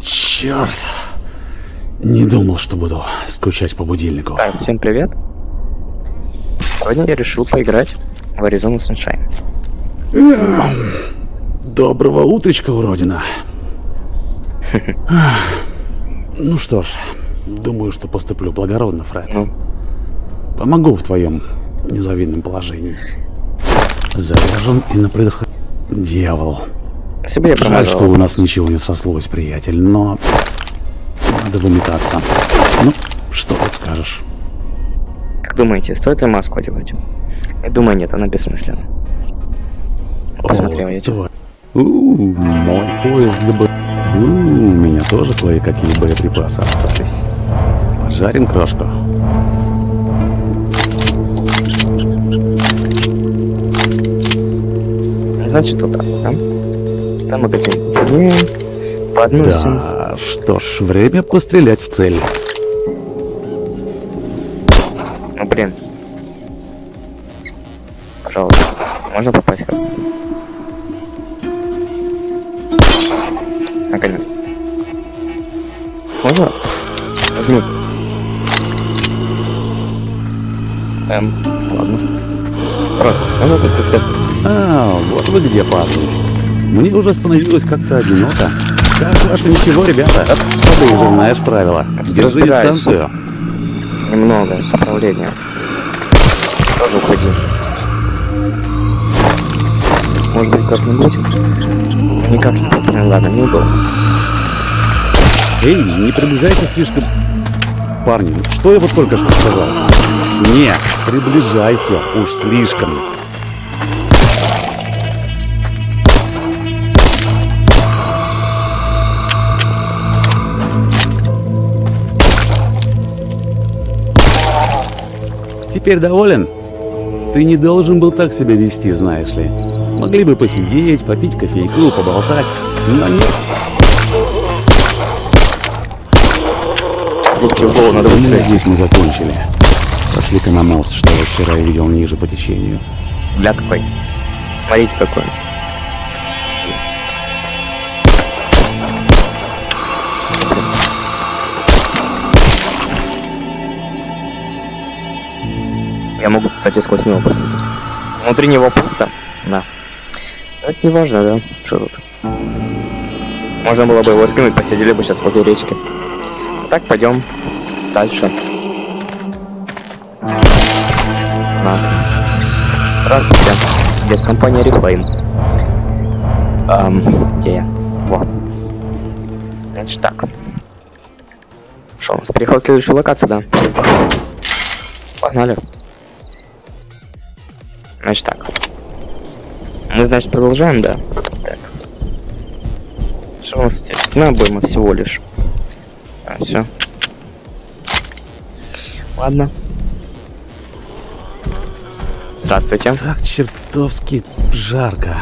Черт. Не думал, что буду скучать по будильнику. Так, всем привет. Сегодня я решил поиграть в Arizona Sunshine. Доброго утречка, уродина. Ну что ж, думаю, что поступлю благородно, Фред. Ну, Помогу в твоем незавидном положении. Заряжен и на предохран... Дьявол. Спасибо, я Жаль, что у нас ничего не срослось, приятель, но... Надо выметаться. Ну, что тут скажешь? Как думаете, стоит ли маску одевать? Я думаю, нет, она бессмысленна. Посмотрел О, я тебя. мой поезд для бо... У, у меня тоже кое-какие боеприпасы остались. Пожарим крошку. Значит, что так, да? Что магазин соединяем, подносим. Да, что ж, время пострелять в цель. Ну, блин. Пожалуйста, можно попасть как Наконец-то. Можно? Возьми. Эм, ладно. Просто, можно тут как-то... А, вот вы где, парни. Мне уже становилось как-то одиноко. Как ваше ничего, ребята? Ты уже знаешь правила. Держи дистанцию. Немного с управлением. Тоже уходи. Может быть, как-нибудь? Никак не попадем, ладно, неудобно. Эй, не приближайся слишком... Парни, что я вот только что сказал? Не, приближайся уж слишком. Теперь доволен? Ты не должен был так себя вести, знаешь ли. Могли бы посидеть, попить кофейку, поболтать. Но нет, голову надо Ну, здесь мы закончили. Пошли-ка на мост, что я вчера видел ниже по течению. Бля какой. Смотрите какой. Я могу, кстати, сквозь него посмотреть. Внутри него пусто? Да. Это не важно, да? Что тут? Можно было бы его скинуть, посидели бы сейчас возле речки. Так, пойдем дальше. На. Здравствуйте. Здесь компания Reflame. Эм, где я? Во. Значит так. Что, у нас переход в следующую локацию, да? Погнали. Значит так. Мы, значит, продолжаем, да? Так. Что у нас здесь? На обойма всего лишь. А, все. Ладно. Здравствуйте. Так чертовски жарко.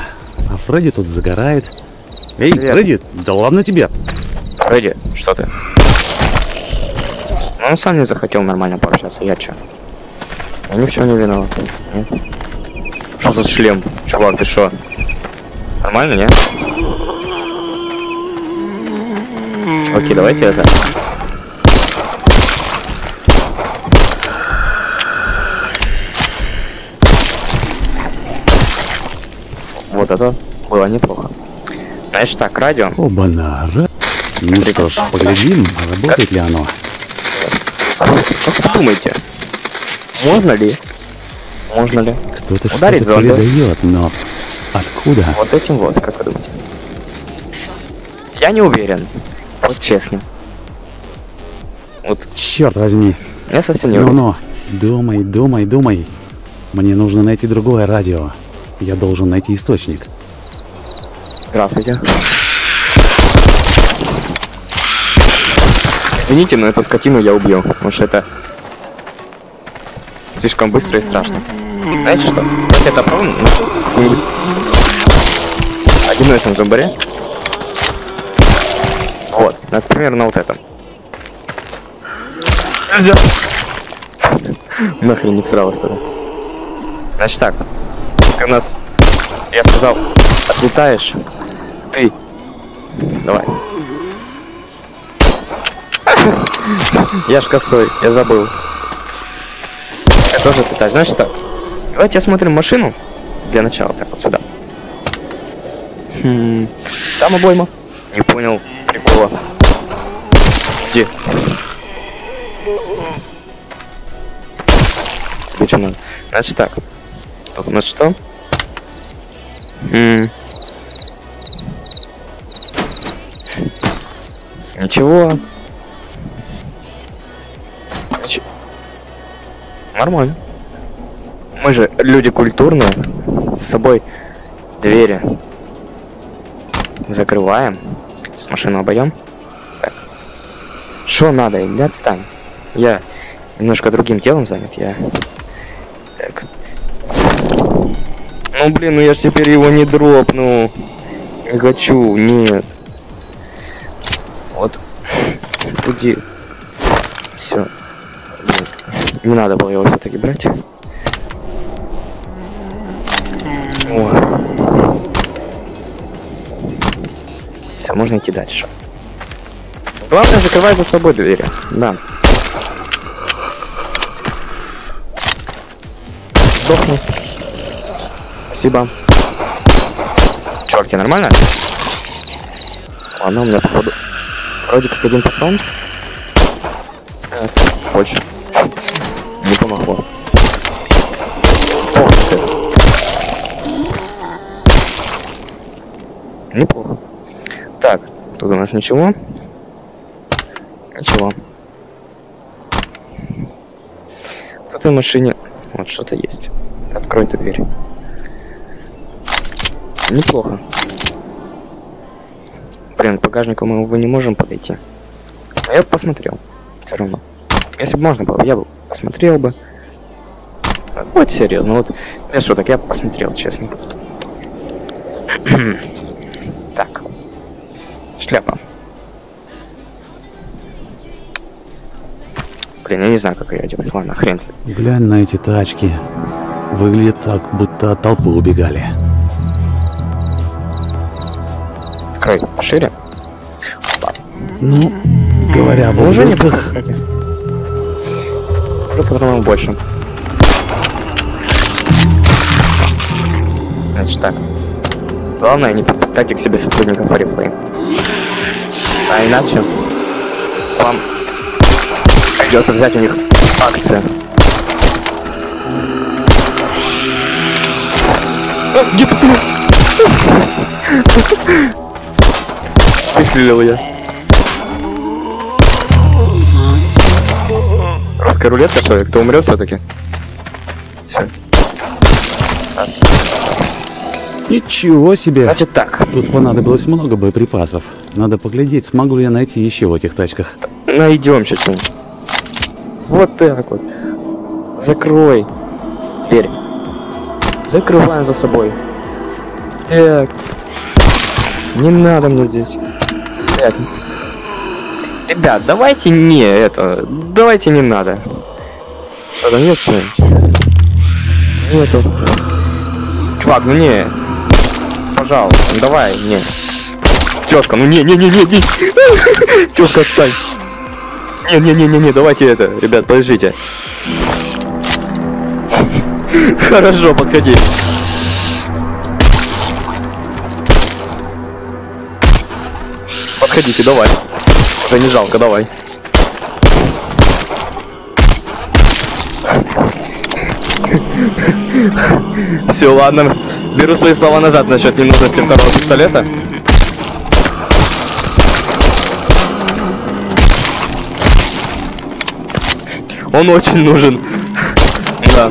А Фредди тут загорает. Эй, Привет. Фредди, да ладно тебе. Фредди, что ты? Ну, он сам не захотел нормально пообщаться, я чё? Я ни в чем не виноват. Нет? Что за шлем? Чувак, ты что? Нормально, нет? Чуваки, давайте это... Вот это было неплохо. Значит так, радио. Оба-на, Ну что ж, поглядим, работает ли оно. Как вы думаете? Можно ли? Можно ли? Кто-то Ударить что-то передает, но откуда? Вот этим вот, как вы думаете? Я не уверен. Вот честно. Вот Черт возьми. я совсем не уверен. Ну-ну, думай, думай, думай. Мне нужно найти другое радио. Я должен найти источник. Здравствуйте. Извините, но эту скотину я убью, потому что это слишком быстро и страшно. Знаете что? Давайте это попробуем. на каком-нибудь Одиночном зомбаре. Вот, например, на вот этом. Нельзя. Нахрен не всралось тогда. Значит так. У нас, я сказал, отлетаешь. Ты давай. Я ж косой, я забыл. Я тоже пытаюсь. Значит так. Давайте осмотрим машину. Для начала, так вот сюда. Хм, там обойма. Не понял прикола. Где? Надо? Значит так. Тут у нас что? М. Ничего. Нич- Нормально. Мы же люди культурные. С собой двери закрываем. С машину обойдем. Так. Что надо? Да отстань. Я немножко другим делом занят. Я... Так. Ну блин, ну я ж теперь его не дропну. Не хочу, нет. Вот. Иди. Все. Не надо было его все-таки брать. Все, можно идти дальше. Главное закрывать за собой двери. Да. Сдохну. Спасибо. Черт, тебе нормально? Ладно, у меня походу вроде как один патрон. Нет, больше. Не помогло. Сдох. Неплохо. Так, тут у нас ничего. Ничего. В этой машине вот что-то есть. Открой ты дверь. Неплохо. Блин, к багажнику мы, увы, не можем подойти. А я бы посмотрел. Все равно. Если бы можно было, я бы посмотрел бы. Вот серьезно, вот без шуток, я бы посмотрел, честно. Шляпа. Блин, я не знаю, как ее одевать. Ладно, хрен с. Глянь на эти тачки. Выглядит так, будто от толпы убегали. Открой пошире. Ну, говоря об Уже не ублюдках, кстати. Уже патронов больше. Значит так. Главное не подпускайте к себе сотрудников Oriflame. А иначе вам придется взять у них акции. А, где пострелил? Выстрелил я. Русская рулетка, что ли? Кто умрет все-таки? Все. ничего себе. Значит так. Тут понадобилось много боеприпасов. Надо поглядеть, смогу ли я найти еще в этих тачках. Найдем сейчас. Вот так вот. Закрой дверь. Закрываем за собой. Так. Не надо мне здесь. Так. Ребят, давайте не это. Давайте не надо. Что там есть что-нибудь? Нету. Чувак, ну не. Пожалуйста, ну давай, не. Тетка, ну не, не, не, не, не. Тетка, отстань. Не, не, не, не, не, давайте это, ребят, подождите. Хорошо, подходи. Подходите, давай. Уже не жалко, давай. Все, ладно. Беру свои слова назад насчет ненужности второго пистолета. Он очень нужен. Да.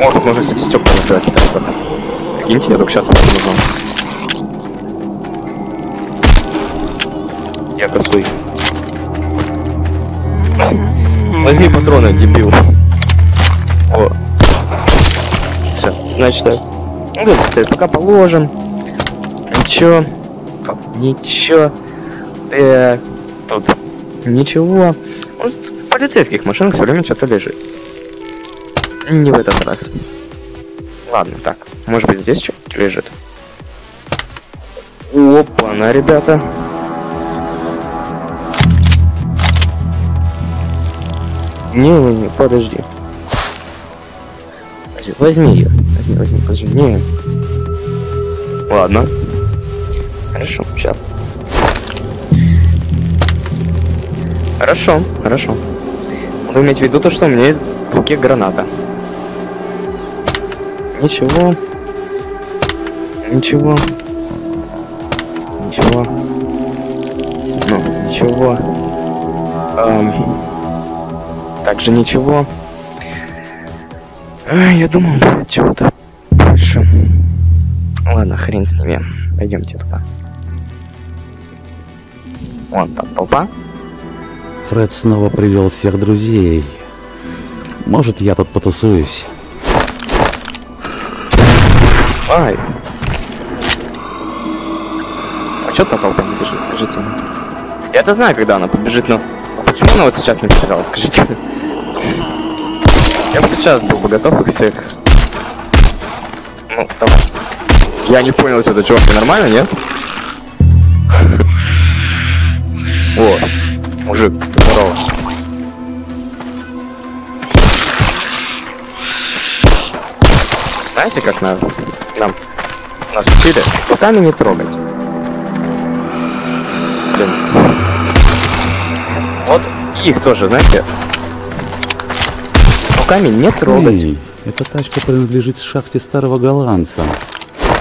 О, тут можно, кстати, стекла накрывать. Так, так. Прикиньте, я только сейчас узнал. Я косой. Возьми патроны, дебил. О. Все, значит так. Ну, кстати, пока положим. Ничего. Ничего. Так. Тут ничего. Полицейских машинах все время что-то лежит. Не в этот раз. Ладно, так. Может быть здесь что-то лежит. Опа, на, ребята. Не-не-не. Подожди, Возьми ее. Возьми, возьми, подожди. Не. Ладно. Хорошо, сейчас. Хорошо, хорошо. Надо иметь в виду то, что у меня есть в руке граната. Ничего. Ничего. Ничего. Ну, ничего. Эм, также ничего. А, я думал, чего-то больше. Ладно, хрен с ними. Пойдемте туда. Вон там толпа. Фред снова привел всех друзей. Может, я тут потусуюсь. Ай. А что та толпа не бежит, скажите мне? Я-то знаю, когда она побежит, но почему она вот сейчас не побежала, скажите? Я бы сейчас был бы готов их всех. Ну, давай. Я не понял, что-то, чувак, ты нормально, нет? О, мужик, здорово. Знаете, как нас, нам нас учили? Руками не трогать. Блин. Вот их тоже, знаете, руками не трогать. Эй, эта тачка принадлежит шахте старого голландца.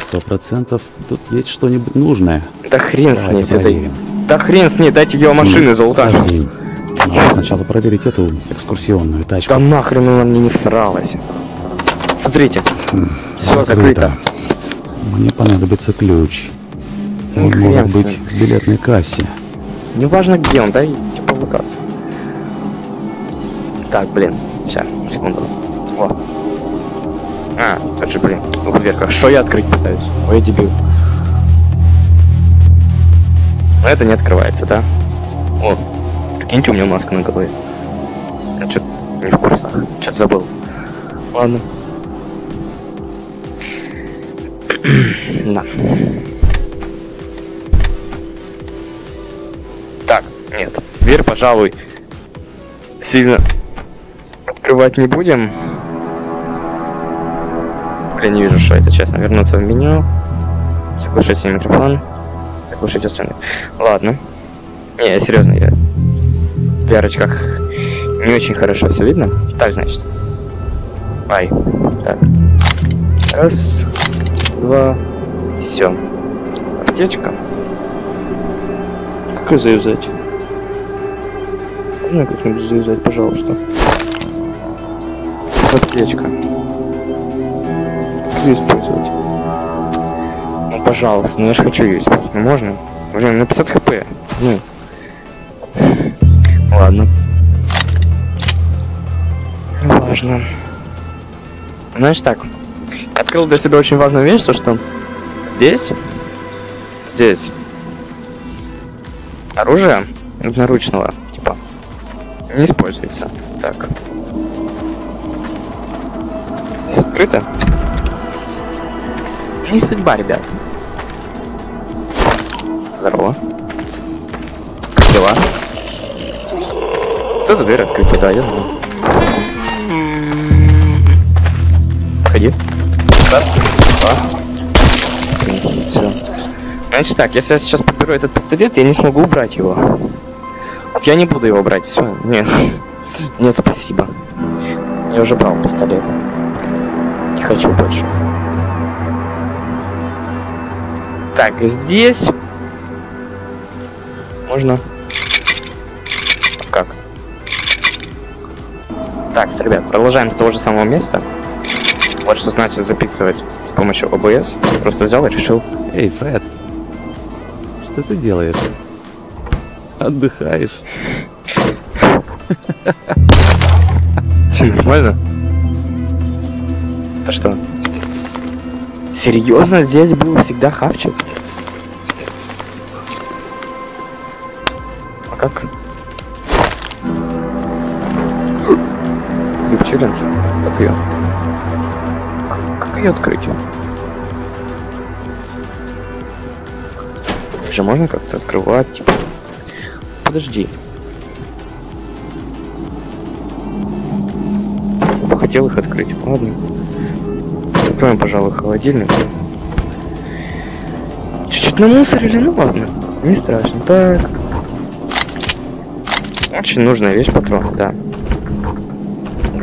Сто процентов тут есть что-нибудь нужное. Да хрен с ней, с этой... Да хрен с ней, дайте ее машины. Подожди. Надо сначала проверить эту экскурсионную тачку. Да нахрен она мне не сралась. Смотрите, все закрыто. Мне понадобится ключ. Он Ни хрен может себе. быть в билетной кассе. Неважно где он, дай типа лутаться. Так, блин, сейчас, секунду. Во. А, тут же, блин, в двух дверках. Что я открыть пытаюсь? Ой, дебил. Но это не открывается, да? О, прикиньте, у меня маска на голове. Я что не в курсах. Что-то забыл. Ладно. Да. Так, нет. Дверь, пожалуй, сильно открывать не будем. Блин, не вижу, что это, честно. Вернуться в меню. Заглушить микрофон. Заглушить остальные. Ладно. Не, серьезно, я в VR-очках не очень хорошо все видно. Так, значит. Ай. Так. Раз, два, все. Аптечка. Как ее завязать? Можно как-нибудь завязать, пожалуйста? Аптечка. Как ее использовать? Пожалуйста, ну я же хочу ее использовать. Ну, можно? Блин, на 50 хп. Ну. Ладно. Важно. Знаешь так, открыл для себя очень важную вещь, то что здесь, здесь оружие одноручного, типа, не используется. Так. Здесь открыто. Не судьба, ребят. Здорово. Как дела? Кто-то дверь открыта, да, я знаю. Входи. Раз, два. Все. Значит так, если я сейчас поберу этот пистолет, я не смогу убрать его. Вот я не буду его брать, все. Нет. Нет, спасибо. Я уже брал пистолет. Не хочу больше. Так, здесь можно. Как? Так, ребят, продолжаем с того же самого места. Вот что значит записывать с помощью OBS. Просто взял и решил. Эй, Фред, что ты делаешь? Отдыхаешь? Нормально? Это что? Серьезно, здесь был всегда хавчик? Как? Флип челлендж? Как ее? Как, ее открыть? Же можно как-то открывать. Подожди. Хотел их открыть. Ладно. Закроем, пожалуй, холодильник. Чуть-чуть намусорили, ну ладно. Не страшно. Так. Очень нужная вещь патроны, да.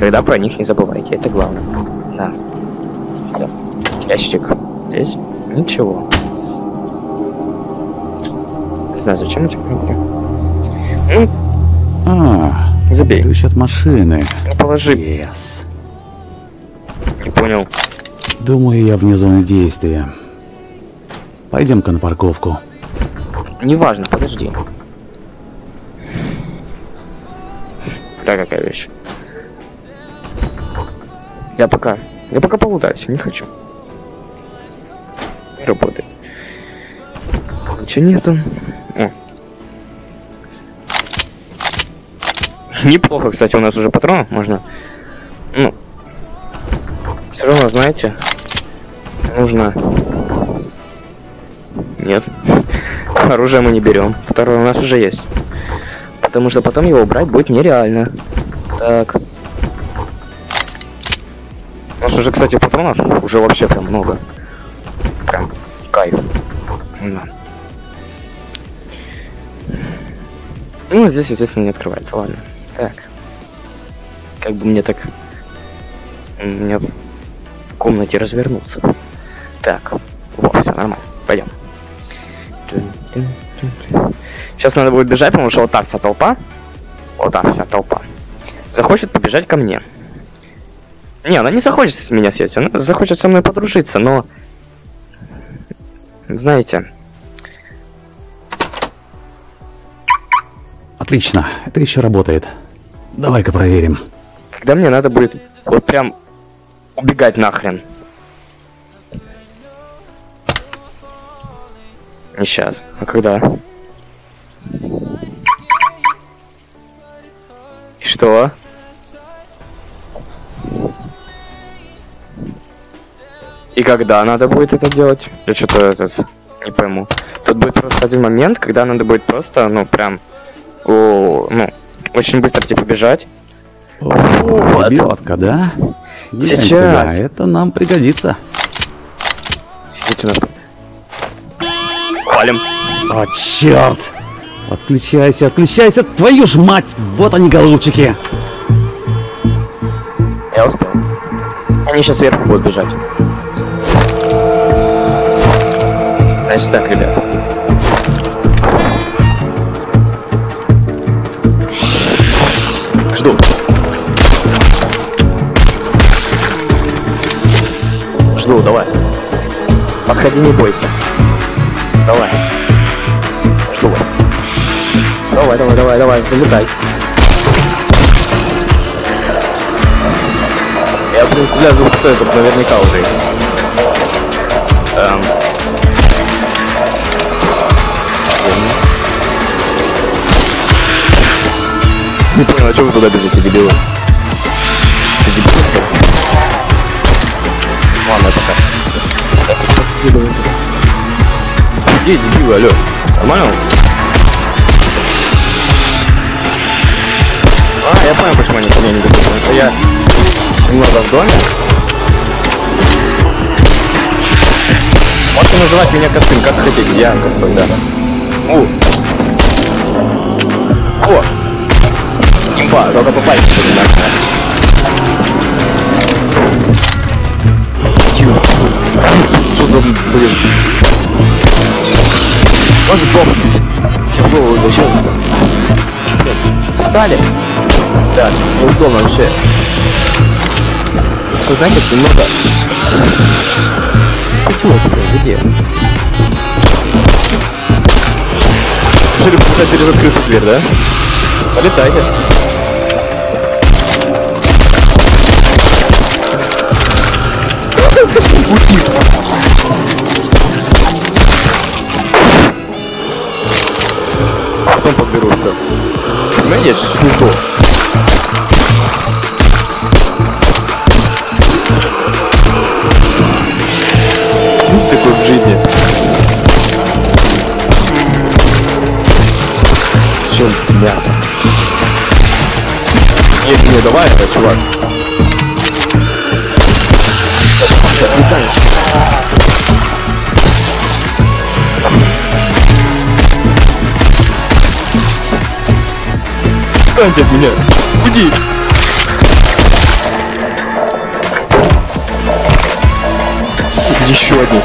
Когда про них не забывайте, это главное. Да. Все. Ящичек. Здесь ничего. Не знаю, зачем эти кнопки. Ну, А, забей. ключ от машины. Ну, положи. Yes. Не понял. Думаю, я вне зоны действия. Пойдем-ка на парковку. Неважно, подожди. Бля, какая вещь. Я пока... Я пока полутаюсь, не хочу. Не работает. Ничего нету. О. Неплохо, кстати, у нас уже патронов можно. Ну. Все равно, знаете, нужно... Нет. Оружие мы не берем. Второе у нас уже есть. Потому что потом его убрать будет нереально. Так. У нас уже, кстати, патронов уже вообще прям много. Прям кайф. Да. Ну, здесь, естественно, не открывается, ладно. Так. Как бы мне так... Мне в, комнате развернуться. Так. Вот, все нормально. Пойдем. Сейчас надо будет бежать, потому что вот та вся толпа, вот та вся толпа, захочет побежать ко мне. Не, она не захочет с меня съесть, она захочет со мной подружиться, но... Знаете, Отлично, это еще работает. Давай-ка проверим. когда мне надо будет вот прям убегать нахрен. Не сейчас, а когда? Что? И когда надо будет это делать? Я что-то этот не пойму. Тут будет просто один момент, когда надо будет просто, ну, прям, о, ну, очень быстро типа бежать. Вот. Лебедка, да? Сейчас. сюда, это нам пригодится. Идите на... Валим. О, черт! Отключайся, отключайся, твою ж мать! Вот они, голубчики! Я успел. Они сейчас сверху будут бежать. Значит так, ребят. Жду. Жду, давай. Подходи, не бойся. Давай. Жду вас. Давай, давай, давай, давай, залетай. Я представляю звук стоит, наверняка уже. Эм. Не понял, а что вы туда бежите, дебилы? Что, дебилы? Ладно, пока. Где дебилы, алло? Нормально? А, я понял, почему они ко мне не бегут, потому что я немного в доме. Можете называть меня косым, как хотите, я косой, да. У. О! Имба, только попасть не. Тихо. Что за, блин? Он сдохнет. В голову зачем? Стали? Да, неудобно вообще. Что значит немного? Почему это где? Решили пускать через открытую дверь, да? Полетайте. потом подберу все. Понимаете, я сейчас не ну, то. Будет такое в жизни. Чем мясо? Нет, не, давай, чувак. Отстаньте от меня! Уйди! Еще один.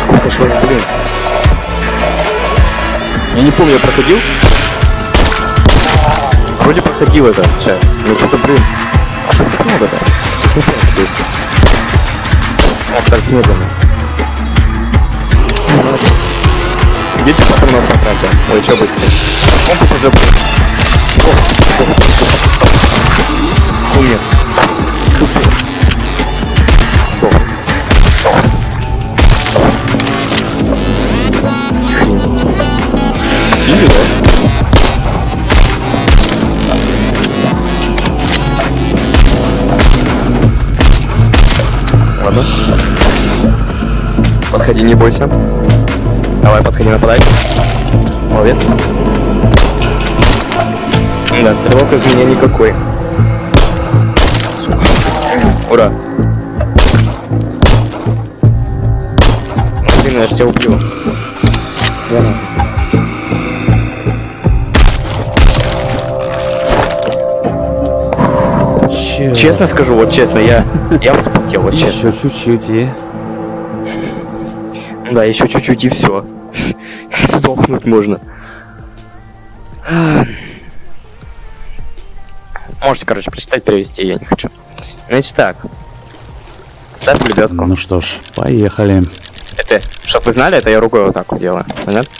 Сколько ж вас, блин? Я не помню, я проходил? Вроде проходил эту часть. Ну что-то, блин. Что так много-то? Кто это. Остались медленно. Идите патронов потратя. Ой, еще быстрее. Он тут уже... Стоп, Умер. Стоп. Или? Ладно. Подходи, не бойся. Давай, подходи, нападай. Молодец. Да, стрелок из меня никакой. Сука. Ура. Ну, блин, я ж тебя убью. Зараза. Чё? Честно скажу, вот честно, я, я вспотел, вот честно. Еще чуть-чуть и... Да, еще чуть-чуть и все. Сдохнуть можно. Можете, короче, прочитать, перевести, я не хочу. Значит так. Ставь лебедку. Ну что ж, поехали. Это, чтоб вы знали, это я рукой вот так вот делаю. Понятно?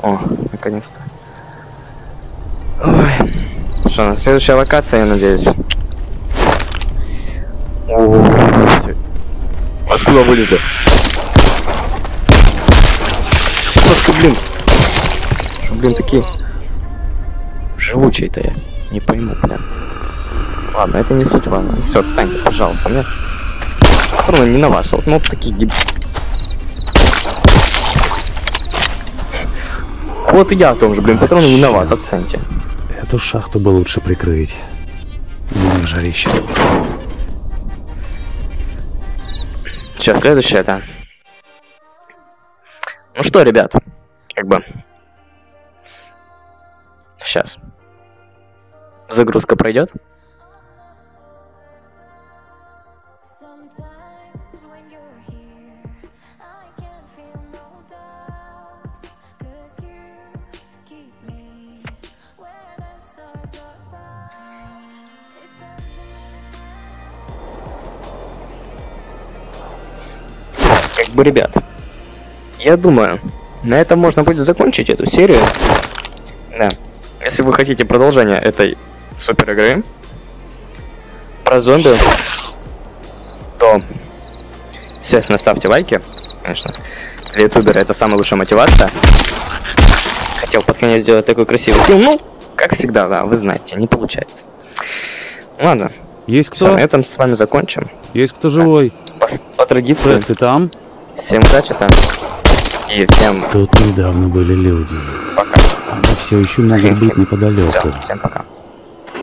О, наконец-то. Ой. Что, у нас следующая локация, я надеюсь. О. Откуда вылезли? Ты, блин? Блин, такие живучие-то я? Не пойму, прям. Ладно, это не суть важно. Все, отстаньте, пожалуйста. Мне патроны не на вас, вот, ну, такие гиб... Вот и я о том же, блин, патроны не на вас, отстаньте. Эту шахту бы лучше прикрыть. Ну, жарище. Сейчас, следующее, да. Ну что, ребят, как бы... Сейчас. Загрузка пройдет. Как бы, ребят, я думаю, на этом можно будет закончить эту серию. Да. Если вы хотите продолжение этой супер игры про зомби, то, естественно, ставьте лайки, конечно. Для ютубера это самая лучшая мотивация. Хотел под конец сделать такой красивый фильм, ну, как всегда, да, вы знаете, не получается. Ладно, Есть все, кто? на этом с вами закончим. Есть кто живой? По, по традиции, Фред, ты там? всем удачи там. И всем Тут недавно были люди. пока. Они все еще с быть неподалеку. Все, всем пока.